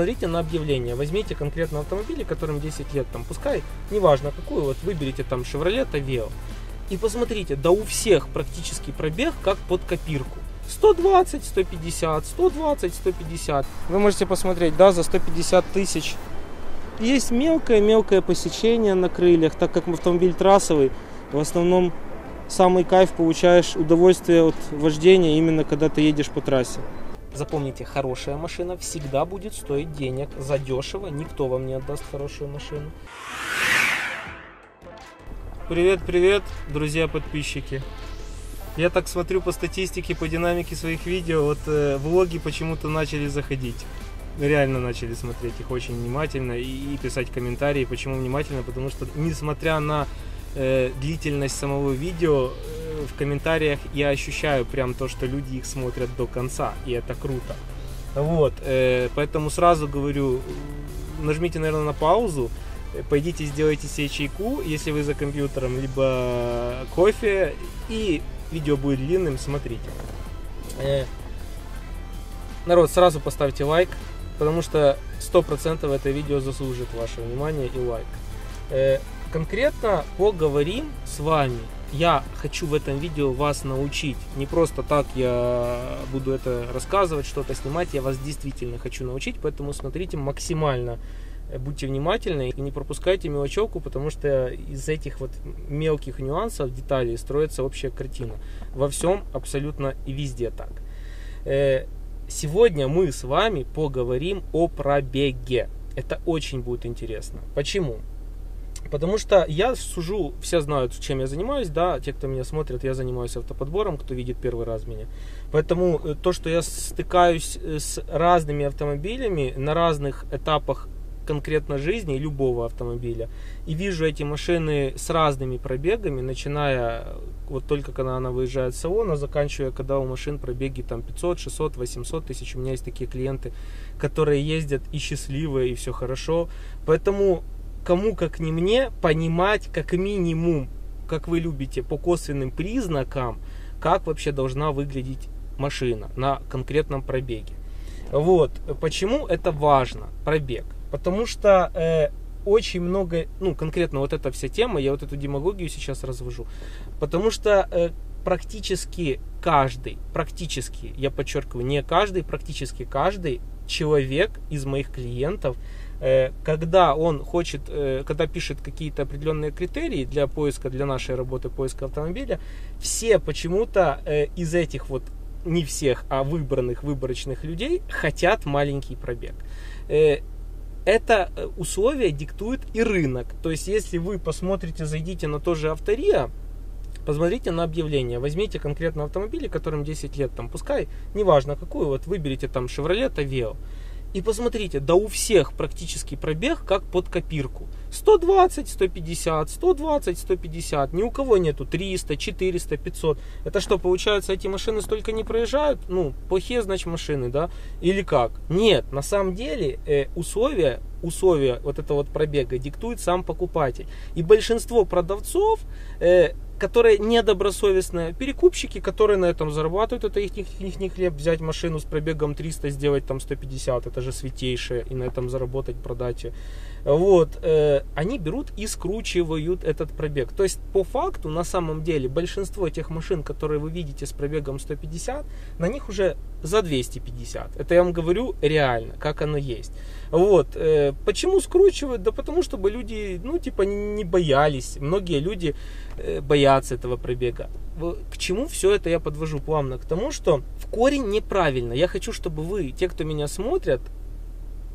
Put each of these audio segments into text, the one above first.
посмотрите на объявление, возьмите конкретно автомобиль, которым 10 лет, там, пускай, неважно какую, вот выберите там Chevrolet Aveo, и посмотрите, да у всех практически пробег как под копирку. 120, 150, 120, 150. Вы можете посмотреть, да, за 150 тысяч. Есть мелкое-мелкое посечение на крыльях, так как автомобиль трассовый, в основном самый кайф получаешь удовольствие от вождения именно когда ты едешь по трассе. Запомните, хорошая машина всегда будет стоить денег. Задешево никто вам не отдаст хорошую машину. Привет, привет, друзья подписчики. Я так смотрю по статистике, по динамике своих видео, вот э, влоги почему-то начали заходить. Реально начали смотреть их очень внимательно и, и писать комментарии. Почему внимательно? Потому что, несмотря на э, длительность самого видео, в комментариях я ощущаю прям то, что люди их смотрят до конца, и это круто. Вот, э, поэтому сразу говорю, нажмите, наверное, на паузу, пойдите сделайте себе чайку, если вы за компьютером, либо кофе, и видео будет длинным, смотрите. Э, народ, сразу поставьте лайк, потому что 100% это видео заслужит ваше внимание и лайк. Э, конкретно поговорим с вами. Я хочу в этом видео вас научить. Не просто так я буду это рассказывать, что-то снимать. Я вас действительно хочу научить, поэтому смотрите максимально будьте внимательны и не пропускайте мелочевку, потому что из этих вот мелких нюансов, деталей строится общая картина. Во всем абсолютно и везде так. Э, сегодня мы с вами поговорим о пробеге. Это очень будет интересно. Почему? Потому что я сужу, все знают, чем я занимаюсь, да, те, кто меня смотрит, я занимаюсь автоподбором, кто видит первый раз меня. Поэтому э, то, что я стыкаюсь с разными автомобилями на разных этапах конкретно жизни любого автомобиля. И вижу эти машины с разными пробегами, начиная вот только когда она выезжает с салона, заканчивая, когда у машин пробеги там 500, 600, 800 тысяч. У меня есть такие клиенты, которые ездят и счастливые, и все хорошо. Поэтому кому как не мне понимать как минимум, как вы любите, по косвенным признакам, как вообще должна выглядеть машина на конкретном пробеге. Вот, почему это важно, пробег. Потому что э, очень много, ну, конкретно вот эта вся тема, я вот эту демагогию сейчас развожу. Потому что э, практически каждый, практически, я подчеркиваю, не каждый, практически каждый человек из моих клиентов, когда он хочет, э, когда пишет какие-то определенные критерии для поиска, для нашей работы поиска автомобиля, все почему-то э, из этих вот не всех, а выбранных, выборочных людей хотят маленький пробег. Э, это э, условие диктует и рынок. То есть, если вы посмотрите, зайдите на то же Автория, посмотрите на объявление, возьмите конкретно автомобиль, которым 10 лет, там, пускай, неважно какую, вот выберите там Chevrolet Aveo, и посмотрите, да у всех практически пробег как под копирку. 120, 150, 120, 150. Ни у кого нету 300, 400, 500. Это что, получается, эти машины столько не проезжают? Ну, плохие, значит, машины, да? Или как? Нет, на самом деле э, условия, условия вот этого вот пробега диктует сам покупатель. И большинство продавцов э, которые недобросовестные, перекупщики, которые на этом зарабатывают, это их, их, их не хлеб, взять машину с пробегом 300, сделать там 150, это же святейшее, и на этом заработать, продать. Вот, э, они берут и скручивают этот пробег. То есть, по факту, на самом деле, большинство тех машин, которые вы видите с пробегом 150, на них уже за 250. Это я вам говорю реально, как оно есть. Вот, э, почему скручивают? Да потому, чтобы люди, ну, типа, не боялись. Многие люди э, боятся этого пробега. К чему все это я подвожу плавно? К тому, что в корень неправильно. Я хочу, чтобы вы, те, кто меня смотрят,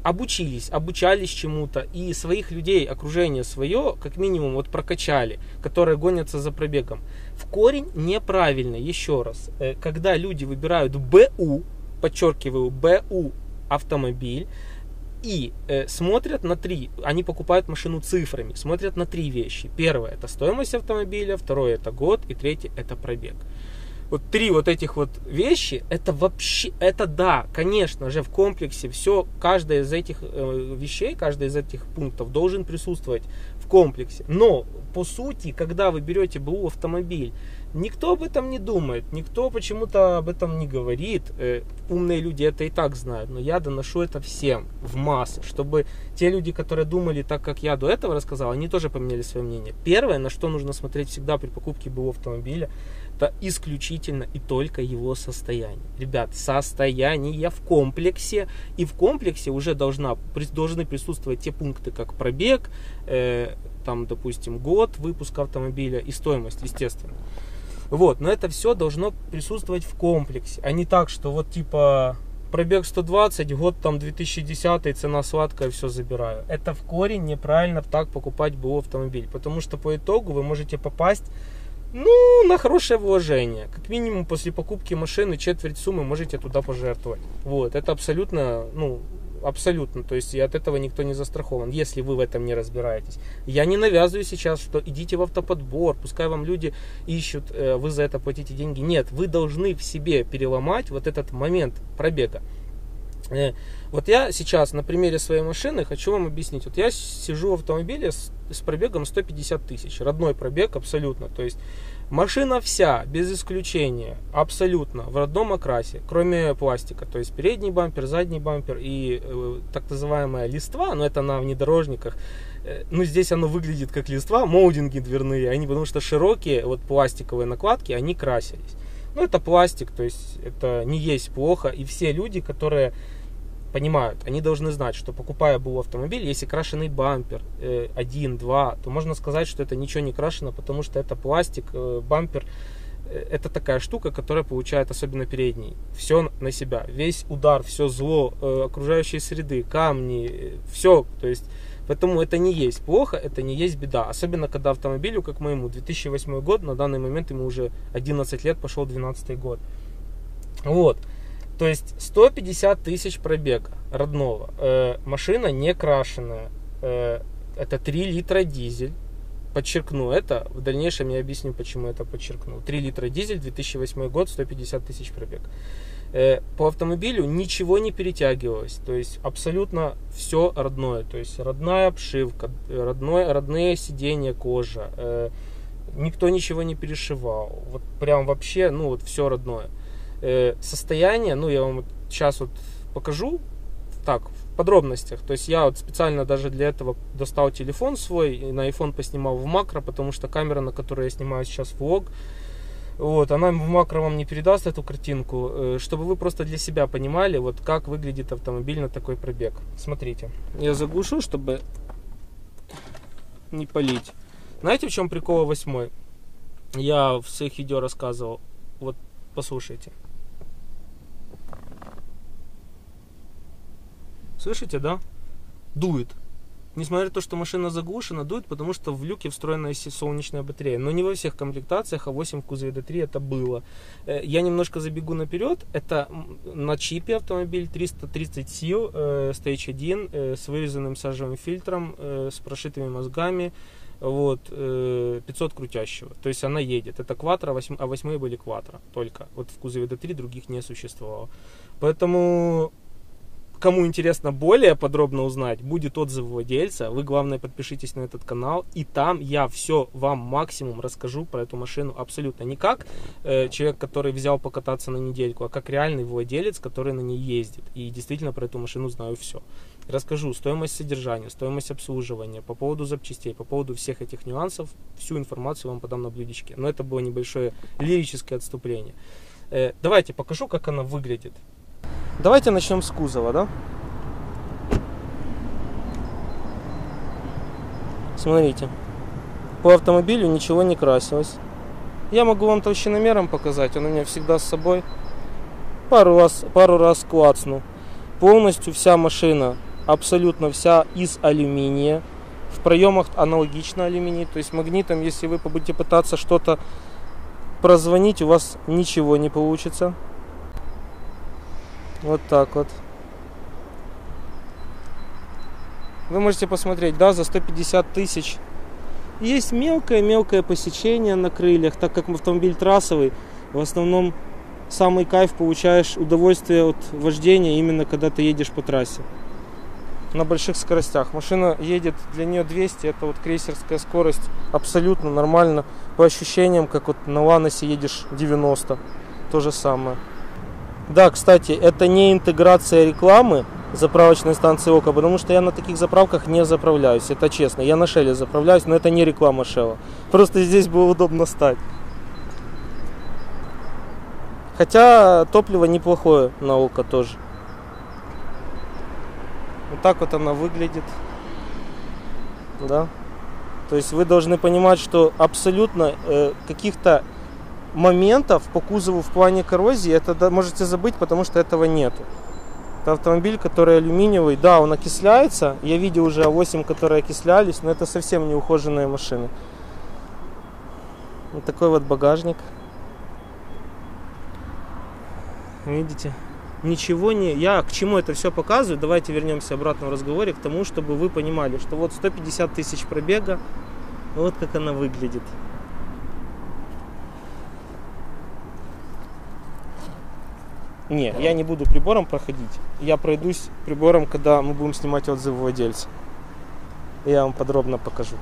обучились, обучались чему-то и своих людей, окружение свое, как минимум, вот прокачали, которые гонятся за пробегом. В корень неправильно, еще раз, э, когда люди выбирают БУ, подчеркиваю, БУ автомобиль, и э, смотрят на три, они покупают машину цифрами, смотрят на три вещи. Первое это стоимость автомобиля, второе это год и третье это пробег вот три вот этих вот вещи, это вообще, это да, конечно же, в комплексе все, каждая из этих э, вещей, каждый из этих пунктов должен присутствовать в комплексе. Но, по сути, когда вы берете БУ автомобиль, Никто об этом не думает, никто почему-то об этом не говорит. Э, умные люди это и так знают, но я доношу это всем в массы, чтобы те люди, которые думали так, как я до этого рассказал, они тоже поменяли свое мнение. Первое, на что нужно смотреть всегда при покупке БУ автомобиля, это исключительно и только его состояние. Ребят, состояние в комплексе, и в комплексе уже должна, должны присутствовать те пункты, как пробег, э, там, допустим, год выпуска автомобиля и стоимость, естественно. Вот, но это все должно присутствовать в комплексе, а не так, что вот типа пробег 120, год там 2010, цена сладкая, все забираю. Это в корень неправильно так покупать БУ автомобиль, потому что по итогу вы можете попасть ну, на хорошее вложение. Как минимум после покупки машины четверть суммы можете туда пожертвовать. Вот, это абсолютно, ну, абсолютно. То есть и от этого никто не застрахован, если вы в этом не разбираетесь. Я не навязываю сейчас, что идите в автоподбор, пускай вам люди ищут, э, вы за это платите деньги. Нет, вы должны в себе переломать вот этот момент пробега. Э, вот я сейчас на примере своей машины хочу вам объяснить. Вот я сижу в автомобиле с, с пробегом 150 тысяч. Родной пробег абсолютно. То есть Машина вся, без исключения, абсолютно в родном окрасе, кроме пластика. То есть передний бампер, задний бампер и э, так называемая листва, но это на внедорожниках. Э, ну, здесь оно выглядит как листва, молдинги дверные, они потому что широкие, вот пластиковые накладки, они красились. Ну, это пластик, то есть это не есть плохо. И все люди, которые понимают, они должны знать, что покупая был автомобиль, если крашеный бампер э, один, два, то можно сказать, что это ничего не крашено, потому что это пластик, э, бампер э, это такая штука, которая получает, особенно передний, все на себя. Весь удар, все зло, окружающие среды, камни, все. То есть, поэтому это не есть плохо, это не есть беда. Особенно, когда автомобилю, как моему, 2008 год, на данный момент ему уже 11 лет, пошел 12 год. Вот. То есть 150 тысяч пробега родного. Э, машина не крашеная. Э, это 3 литра дизель. Подчеркну это. В дальнейшем я объясню, почему это подчеркну. 3 литра дизель, 2008 год, 150 тысяч пробег. Э, по автомобилю ничего не перетягивалось. То есть абсолютно все родное. То есть родная обшивка, родное, родные сиденья, кожа. Э, никто ничего не перешивал. Вот прям вообще, ну вот все родное. Э, состояние, ну я вам сейчас вот покажу, так, в подробностях. То есть я вот специально даже для этого достал телефон свой, и на iPhone поснимал в макро, потому что камера, на которой я снимаю сейчас влог, вот, она в макро вам не передаст эту картинку, э, чтобы вы просто для себя понимали, вот как выглядит автомобиль на такой пробег. Смотрите, я заглушу, чтобы не полить. Знаете, в чем прикол 8? Я в своих видео рассказывал. Вот послушайте. Слышите, да? Дует. Несмотря на то, что машина заглушена, дует, потому что в люке встроена солнечная батарея. Но не во всех комплектациях, а 8 в кузове D3 это было. Э, я немножко забегу наперед. Это на чипе автомобиль 330 сил, э, Stage 1, э, с вырезанным сажевым фильтром, с прошитыми мозгами. Вот, 500 крутящего. То есть она едет. Это кватро, а 8 были кватро только. Вот в кузове D3 других не существовало. Поэтому кому интересно более подробно узнать, будет отзыв владельца. Вы, главное, подпишитесь на этот канал. И там я все вам максимум расскажу про эту машину абсолютно. Не как э, человек, который взял покататься на недельку, а как реальный владелец, который на ней ездит. И действительно про эту машину знаю все. Расскажу стоимость содержания, стоимость обслуживания, по поводу запчастей, по поводу всех этих нюансов. Всю информацию вам подам на блюдечке. Но это было небольшое лирическое отступление. Э, давайте покажу, как она выглядит. Давайте начнем с кузова, да? Смотрите. По автомобилю ничего не красилось. Я могу вам толщиномером показать, он у меня всегда с собой. Пару раз, пару раз клацну. Полностью вся машина, абсолютно вся из алюминия. В проемах аналогично алюминий. То есть магнитом, если вы будете пытаться что-то прозвонить, у вас ничего не получится. Вот так вот. Вы можете посмотреть, да, за 150 тысяч. Есть мелкое-мелкое посечение на крыльях, так как автомобиль трассовый. В основном самый кайф получаешь удовольствие от вождения именно когда ты едешь по трассе. на больших скоростях. Машина едет, для нее 200, это вот крейсерская скорость, абсолютно нормально. По ощущениям, как вот на Ланосе едешь 90, то же самое. Да, кстати, это не интеграция рекламы заправочной станции ОКО, потому что я на таких заправках не заправляюсь, это честно. Я на Шеле заправляюсь, но это не реклама Шела. Просто здесь было удобно стать. Хотя топливо неплохое на ОКО тоже. Вот так вот она выглядит. Да. То есть вы должны понимать, что абсолютно э, каких-то моментов по кузову в плане коррозии это можете забыть, потому что этого нету. Это автомобиль, который алюминиевый. Да, он окисляется. Я видел уже А8, которые окислялись, но это совсем не ухоженные машины. Вот такой вот багажник. Видите? Ничего не... Я к чему это все показываю? Давайте вернемся обратно в разговоре к тому, чтобы вы понимали, что вот 150 тысяч пробега, вот как она выглядит. Не, я не буду прибором проходить. Я пройдусь прибором, когда мы будем снимать отзывы владельца. Я вам подробно покажу.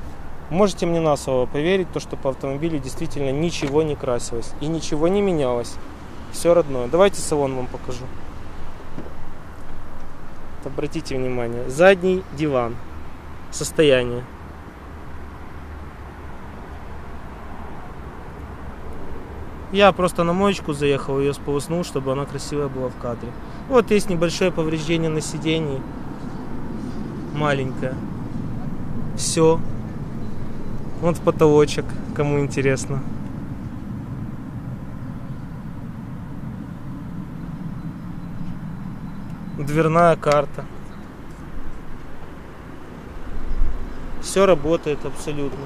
Можете мне на слово поверить, то, что по автомобилю действительно ничего не красилось и ничего не менялось. Все родное. Давайте салон вам покажу. Обратите внимание. Задний диван. Состояние. Я просто на моечку заехал, ее сполоснул, чтобы она красивая была в кадре. Вот есть небольшое повреждение на сидении. Маленькое. Все. Вот потолочек, кому интересно. Дверная карта. Все работает абсолютно.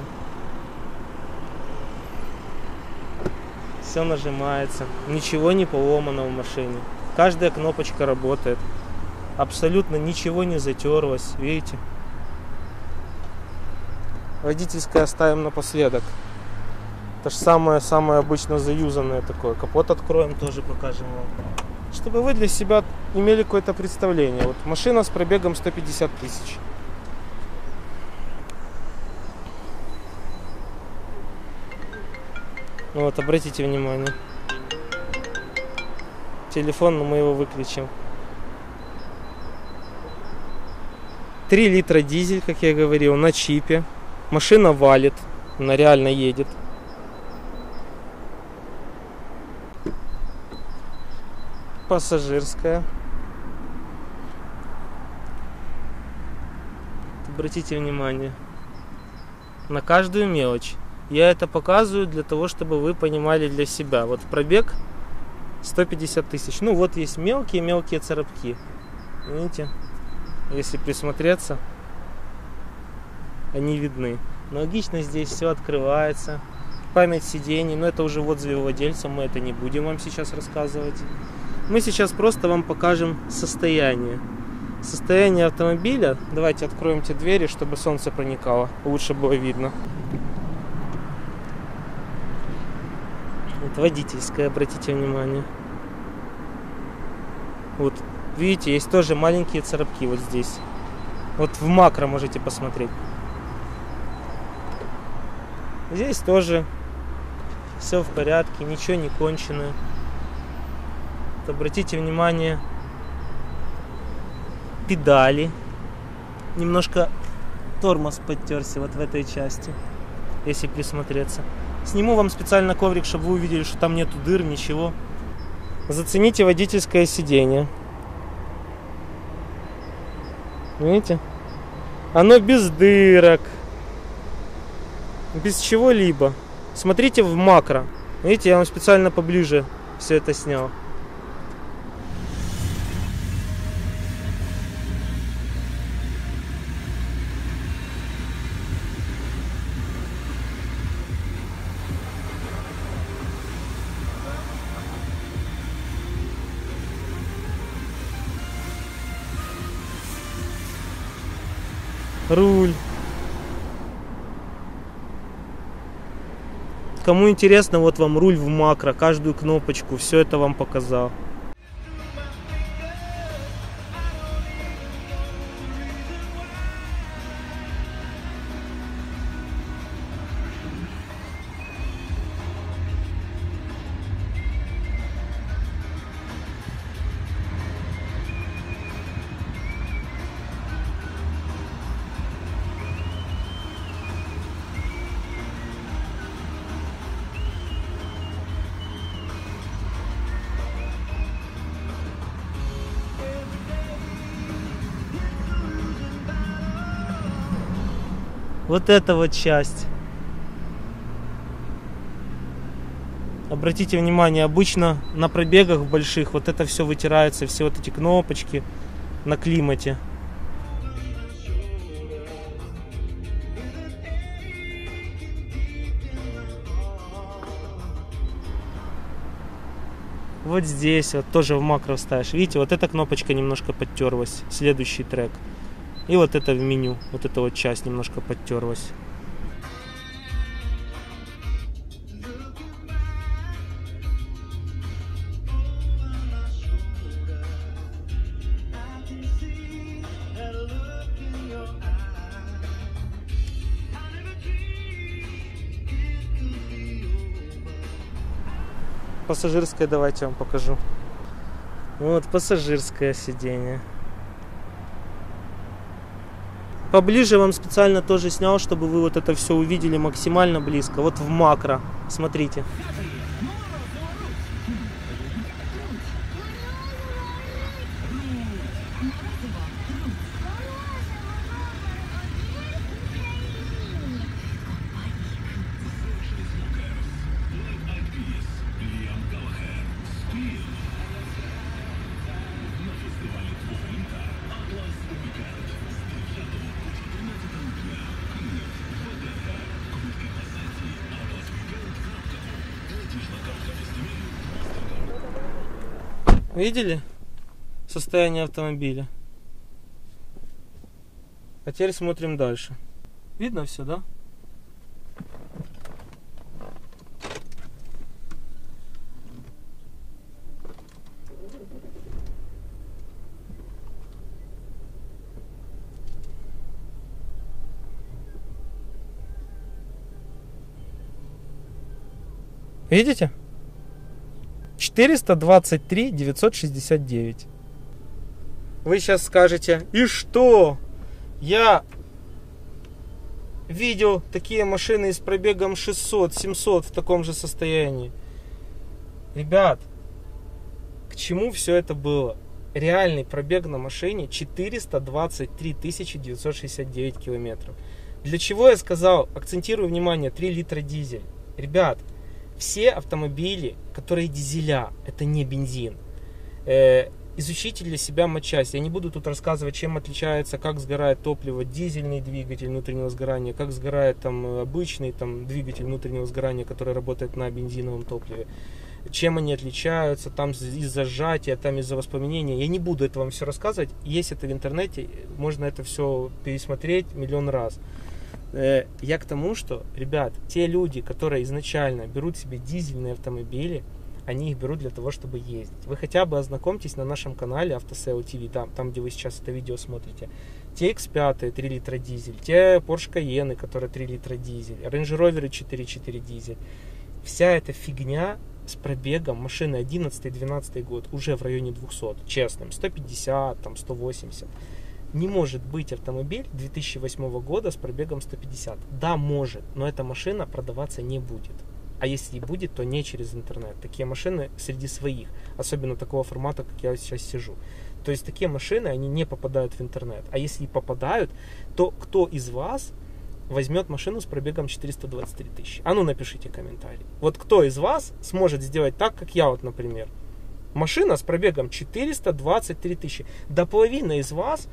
Все нажимается, ничего не поломано в машине. Каждая кнопочка работает. Абсолютно ничего не затерлось, видите? Водительское оставим напоследок. Это же самое-самое обычно заюзанное такое. Капот откроем, тоже покажем вам. Чтобы вы для себя имели какое-то представление. Вот машина с пробегом 150 тысяч. Вот, обратите внимание. Телефон, но мы его выключим. 3 литра дизель, как я говорил, на чипе. Машина валит, она реально едет. Пассажирская. Обратите внимание на каждую мелочь. Я это показываю для того, чтобы вы понимали для себя. Вот пробег 150 тысяч. Ну вот есть мелкие-мелкие царапки. Видите? Если присмотреться, они видны. Но логично здесь все открывается. Память сидений, но это уже в владельца, мы это не будем вам сейчас рассказывать. Мы сейчас просто вам покажем состояние. Состояние автомобиля. Давайте откроем те двери, чтобы солнце проникало. Лучше было видно. Водительская, обратите внимание. Вот, видите, есть тоже маленькие царапки вот здесь. Вот в макро можете посмотреть. Здесь тоже все в порядке, ничего не кончено. Вот обратите внимание, педали. Немножко тормоз подтерся вот в этой части, если присмотреться. Сниму вам специально коврик, чтобы вы увидели, что там нету дыр, ничего. Зацените водительское сиденье. Видите? Оно без дырок. Без чего-либо. Смотрите в макро. Видите, я вам специально поближе все это снял. Руль. Кому интересно, вот вам руль в макро, каждую кнопочку, все это вам показал. Вот эта вот часть. Обратите внимание, обычно на пробегах больших вот это все вытирается, все вот эти кнопочки на климате. Вот здесь вот тоже в макро ставишь. Видите, вот эта кнопочка немножко подтерлась. Следующий трек. И вот это в меню. Вот эта вот часть немножко подтерлась. Пассажирское давайте вам покажу. Вот пассажирское сиденье. Поближе вам специально тоже снял, чтобы вы вот это все увидели максимально близко. Вот в макро. Смотрите. Видели состояние автомобиля? А теперь смотрим дальше. Видно все, да? Видите? 423 969. Вы сейчас скажете, и что? Я видел такие машины с пробегом 600-700 в таком же состоянии. Ребят, к чему все это было? Реальный пробег на машине 423 969 километров. Для чего я сказал, акцентирую внимание, 3 литра дизель. Ребят, все автомобили, которые дизеля, это не бензин. Э, изучите для себя матчасть. Я не буду тут рассказывать, чем отличается, как сгорает топливо, дизельный двигатель внутреннего сгорания, как сгорает там обычный там, двигатель внутреннего сгорания, который работает на бензиновом топливе. Чем они отличаются, там из-за сжатия, там из-за воспламенения. Я не буду это вам все рассказывать. Есть это в интернете, можно это все пересмотреть миллион раз. Э, я к тому, что, ребят, те люди, которые изначально берут себе дизельные автомобили, они их берут для того, чтобы ездить. Вы хотя бы ознакомьтесь на нашем канале Автосео ТВ, там, там, где вы сейчас это видео смотрите. Те X5 3 литра дизель, те Porsche Cayenne, которые 3 литра дизель, Range Rover 4.4 дизель. Вся эта фигня с пробегом машины 11-12 год уже в районе 200, честным, 150, там 180 не может быть автомобиль 2008 года с пробегом 150. Да, может, но эта машина продаваться не будет. А если и будет, то не через интернет. Такие машины среди своих, особенно такого формата, как я сейчас сижу. То есть такие машины, они не попадают в интернет. А если и попадают, то кто из вас возьмет машину с пробегом 423 тысячи? А ну напишите комментарий. Вот кто из вас сможет сделать так, как я вот, например. Машина с пробегом 423 тысячи. До половины из вас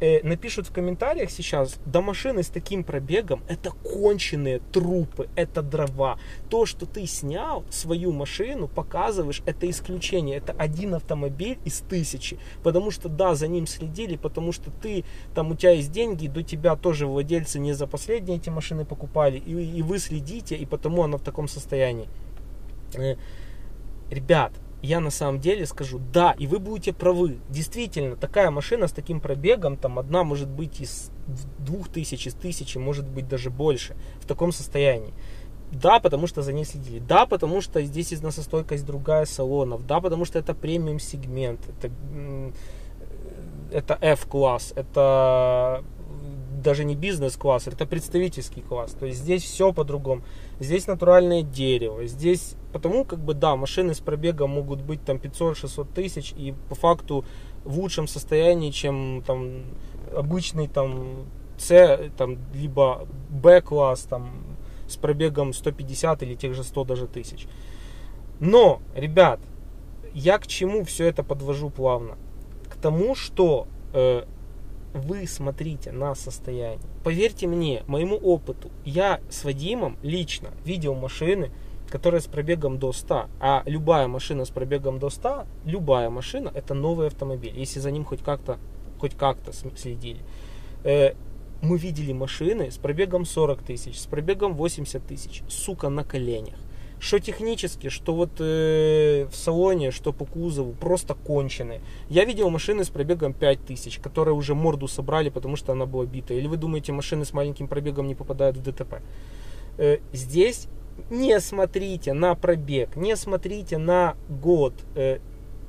э, напишут в комментариях сейчас, до машины с таким пробегом, это конченые трупы, это дрова. То, что ты снял свою машину, показываешь, это исключение. Это один автомобиль из тысячи. Потому что, да, за ним следили, потому что ты, там у тебя есть деньги, до тебя тоже владельцы не за последние эти машины покупали, и, и вы следите, и потому она в таком состоянии. Э, ребят, я на самом деле скажу, да, и вы будете правы. Действительно, такая машина с таким пробегом, там одна может быть из двух тысяч, из тысячи, может быть даже больше, в таком состоянии. Да, потому что за ней следили. Да, потому что здесь износостойкость другая салонов. Да, потому что это премиум сегмент. Это, это F-класс. Это даже не бизнес-класс, это представительский класс. То есть здесь все по-другому. Здесь натуральное дерево. Здесь, потому как бы, да, машины с пробегом могут быть там 500-600 тысяч и по факту в лучшем состоянии, чем там обычный там С, там, либо Б-класс, там, с пробегом 150 или тех же 100 даже тысяч. Но, ребят, я к чему все это подвожу плавно? К тому, что э, вы смотрите на состояние. Поверьте мне, моему опыту, я с Вадимом лично видел машины, которые с пробегом до 100. А любая машина с пробегом до 100, любая машина, это новый автомобиль, если за ним хоть как-то хоть как-то следили. Э, мы видели машины с пробегом 40 тысяч, с пробегом 80 тысяч, сука, на коленях. Что технически, что вот э, в салоне, что по кузову, просто конченые. Я видел машины с пробегом 5000, которые уже морду собрали, потому что она была бита. Или вы думаете, машины с маленьким пробегом не попадают в ДТП? Э, здесь не смотрите на пробег, не смотрите на год. Э,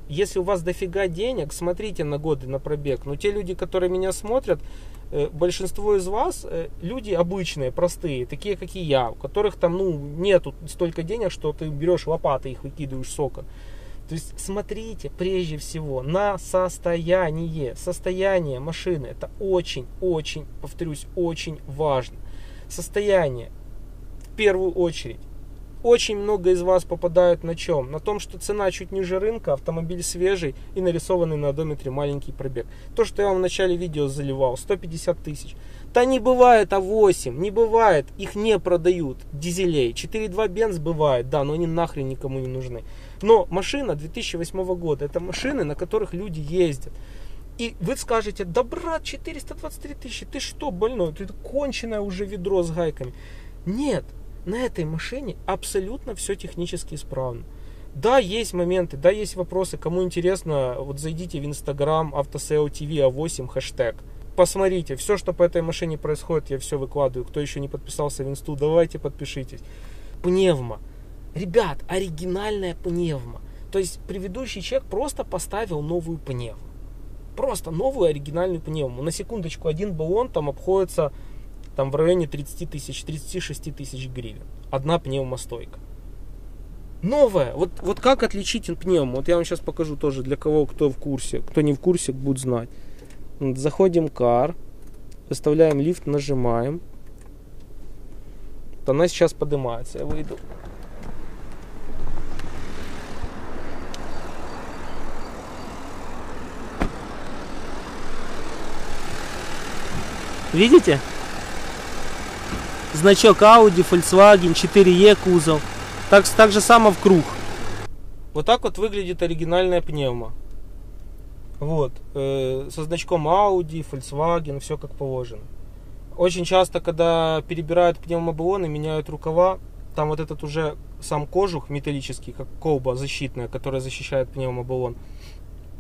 если у вас дофига денег, смотрите на годы, на пробег. Но те люди, которые меня смотрят, Э, большинство из вас э, люди обычные, простые, такие, как и я, у которых там, ну, нету столько денег, что ты берешь лопаты их выкидываешь сока. То есть смотрите прежде всего на состояние. Состояние машины это очень-очень, повторюсь, очень важно. Состояние в первую очередь очень много из вас попадают на чем? На том, что цена чуть ниже рынка, автомобиль свежий и нарисованный на одометре маленький пробег. То, что я вам в начале видео заливал, 150 тысяч. Да не бывает А8, не бывает, их не продают, дизелей. 4.2 бенз бывает, да, но они нахрен никому не нужны. Но машина 2008 года, это машины, на которых люди ездят. И вы скажете, да брат, 423 тысячи, ты что, больной, ты конченое уже ведро с гайками. Нет, на этой машине абсолютно все технически исправно. Да, есть моменты, да, есть вопросы. Кому интересно, вот зайдите в Instagram Автосео ТВ А8 хэштег. Посмотрите, все, что по этой машине происходит, я все выкладываю. Кто еще не подписался в инсту, давайте подпишитесь. Пневма. Ребят, оригинальная пневма. То есть предыдущий человек просто поставил новую пневму. Просто новую оригинальную пневму. На секундочку, один баллон там обходится там в районе 30 тысяч, 36 тысяч гривен. Одна пневмостойка. Новая. Вот, вот как отличить пневму? Вот я вам сейчас покажу тоже для кого, кто в курсе. Кто не в курсе, будет знать. Заходим в кар, выставляем лифт, нажимаем. Вот она сейчас поднимается. Я выйду. Видите? Значок Audi, Volkswagen, 4E кузов. Так, так же само в круг. Вот так вот выглядит оригинальная пневма. Вот, э, со значком Audi, Volkswagen, все как положено. Очень часто, когда перебирают пневмобаллоны, меняют рукава, там вот этот уже сам кожух металлический, как колба защитная, которая защищает пневмобаллон,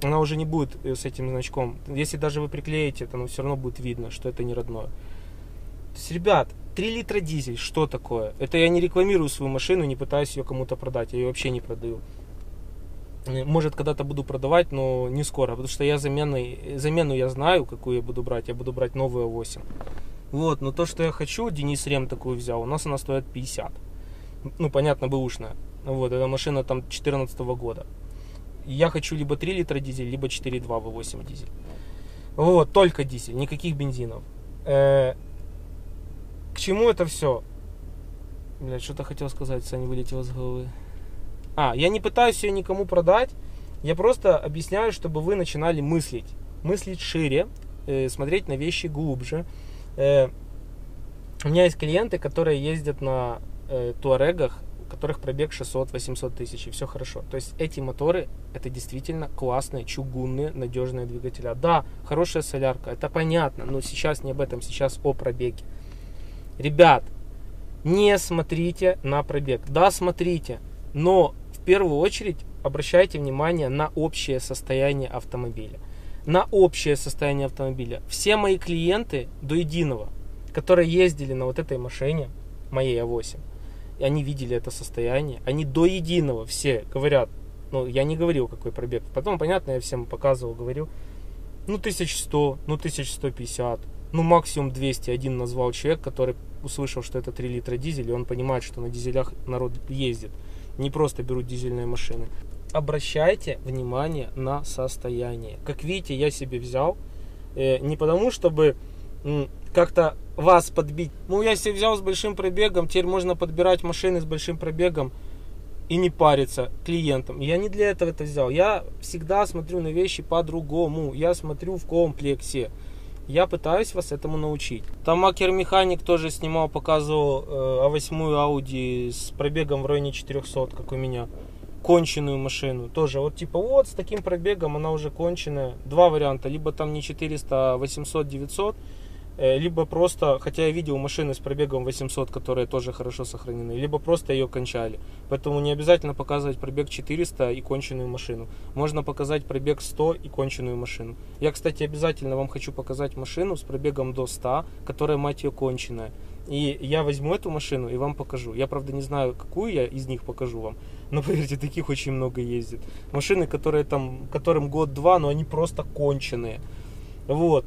она уже не будет э, с этим значком. Если даже вы приклеите это, но все равно будет видно, что это не родное. То есть, ребят, 3 литра дизель, что такое? Это я не рекламирую свою машину, не пытаюсь ее кому-то продать, я ее вообще не продаю. Э, может, когда-то буду продавать, но не скоро, потому что я заменой, замену я знаю, какую я буду брать, я буду брать новую 8. Вот, но то, что я хочу, Денис Рем такую взял, у нас она стоит 50. Ну, понятно, бэушная. Вот, эта машина там 14 года. Я хочу либо 3 литра дизель, либо 4.2 V8 дизель. Вот, только дизель, никаких бензинов. К чему это все? Блять, что-то хотел сказать, Саня вылетело с головы. А, я не пытаюсь ее никому продать, я просто объясняю, чтобы вы начинали мыслить. Мыслить шире, э, смотреть на вещи глубже. Э, у меня есть клиенты, которые ездят на э, туарегах, у которых пробег 600-800 тысяч, и все хорошо. То есть эти моторы, это действительно классные, чугунные, надежные двигателя. Да, хорошая солярка, это понятно, но сейчас не об этом, сейчас о пробеге. Ребят, не смотрите на пробег. Да, смотрите, но в первую очередь обращайте внимание на общее состояние автомобиля. На общее состояние автомобиля. Все мои клиенты до единого, которые ездили на вот этой машине, моей А8, и они видели это состояние, они до единого все говорят, ну, я не говорил, какой пробег. Потом, понятно, я всем показывал, говорил, ну, 1100, ну, 1150, ну, максимум 200. Один назвал человек, который услышал, что это 3 литра дизель, и он понимает, что на дизелях народ ездит. Не просто берут дизельные машины. Обращайте внимание на состояние. Как видите, я себе взял э, не потому, чтобы как-то вас подбить. Ну, я себе взял с большим пробегом, теперь можно подбирать машины с большим пробегом и не париться клиентам. Я не для этого это взял. Я всегда смотрю на вещи по-другому. Я смотрю в комплексе. Я пытаюсь вас этому научить. Там Макер Механик тоже снимал, показывал э, А8 Audi с пробегом в районе 400, как у меня. Конченую машину. Тоже вот типа вот с таким пробегом она уже конченая. Два варианта. Либо там не 400, а 800-900 Э, либо просто, хотя я видел машины с пробегом 800, которые тоже хорошо сохранены, либо просто ее кончали. Поэтому не обязательно показывать пробег 400 и конченую машину. Можно показать пробег 100 и конченую машину. Я, кстати, обязательно вам хочу показать машину с пробегом до 100, которая, мать ее, конченая. И я возьму эту машину и вам покажу. Я, правда, не знаю, какую я из них покажу вам. Но, поверьте, таких очень много ездит. Машины, которые там, которым год-два, но они просто конченые. Вот.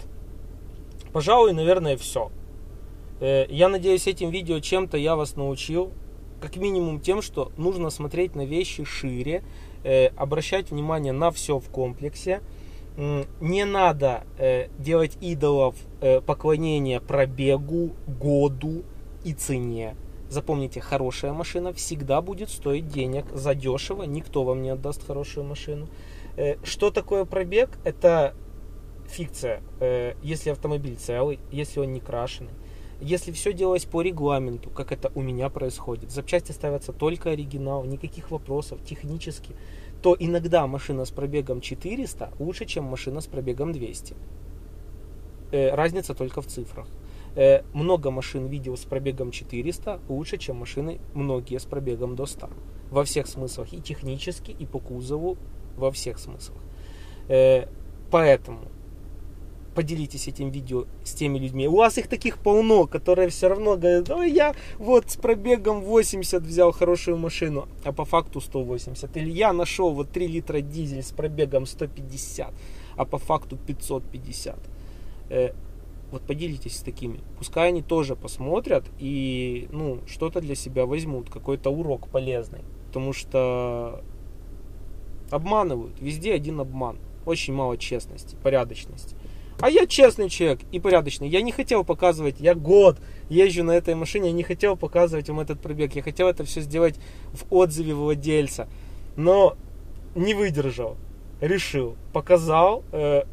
Пожалуй, наверное, все. Э, я надеюсь, этим видео чем-то я вас научил. Как минимум тем, что нужно смотреть на вещи шире, э, обращать внимание на все в комплексе. Не надо э, делать идолов поклонения пробегу, году и цене. Запомните, хорошая машина всегда будет стоить денег. Задешево никто вам не отдаст хорошую машину. Что такое пробег? Это фикция, э, если автомобиль целый, если он не крашеный, если все делалось по регламенту, как это у меня происходит, запчасти ставятся только оригинал, никаких вопросов технически, то иногда машина с пробегом 400 лучше, чем машина с пробегом 200. Э, разница только в цифрах. Э, много машин видел с пробегом 400 лучше, чем машины многие с пробегом до 100. Во всех смыслах, и технически, и по кузову, во всех смыслах. Поэтому поделитесь этим видео с теми людьми. У вас их таких полно, которые все равно говорят, ой, я вот с пробегом 80 взял хорошую машину, а по факту 180. Или я нашел вот 3 литра дизель с пробегом 150, а по факту 550. Э, вот поделитесь с такими. Пускай они тоже посмотрят и ну, что-то для себя возьмут, какой-то урок полезный. Потому что обманывают. Везде один обман. Очень мало честности, порядочности. А я честный человек и порядочный. Я не хотел показывать, я год езжу на этой машине, я не хотел показывать вам этот пробег. Я хотел это все сделать в отзыве владельца. Но не выдержал, решил, показал. Э,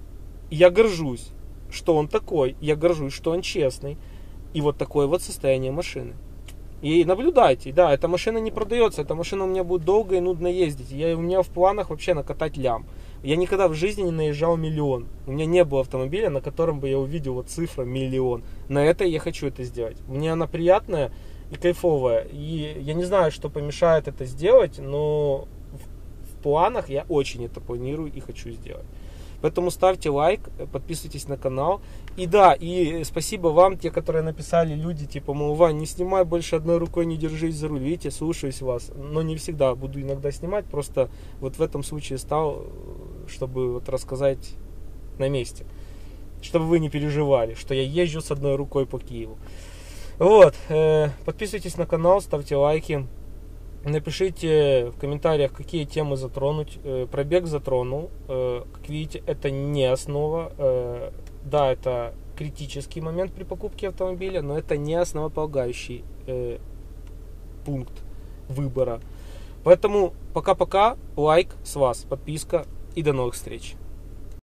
я горжусь, что он такой. Я горжусь, что он честный. И вот такое вот состояние машины. И наблюдайте, да, эта машина не продается, эта машина у меня будет долго и нудно ездить. Я, у меня в планах вообще накатать лям. Я никогда в жизни не наезжал миллион. У меня не было автомобиля, на котором бы я увидел вот цифра миллион. На это я хочу это сделать. Мне она приятная и кайфовая. И я не знаю, что помешает это сделать, но в, в планах я очень это планирую и хочу сделать. Поэтому ставьте лайк, подписывайтесь на канал. И да, и спасибо вам, те, которые написали люди, типа, мол, Вань, не снимай больше одной рукой, не держись за руль. Видите, слушаюсь вас. Но не всегда буду иногда снимать, просто вот в этом случае стал, чтобы вот рассказать на месте. Чтобы вы не переживали, что я езжу с одной рукой по Киеву. Вот, э, подписывайтесь на канал, ставьте лайки. Напишите в комментариях, какие темы затронуть. Э, пробег затронул. Э, как видите, это не основа. Да, это критический момент при покупке автомобиля, но это не основополагающий пункт выбора. Поэтому пока-пока, лайк с вас, подписка и до новых встреч.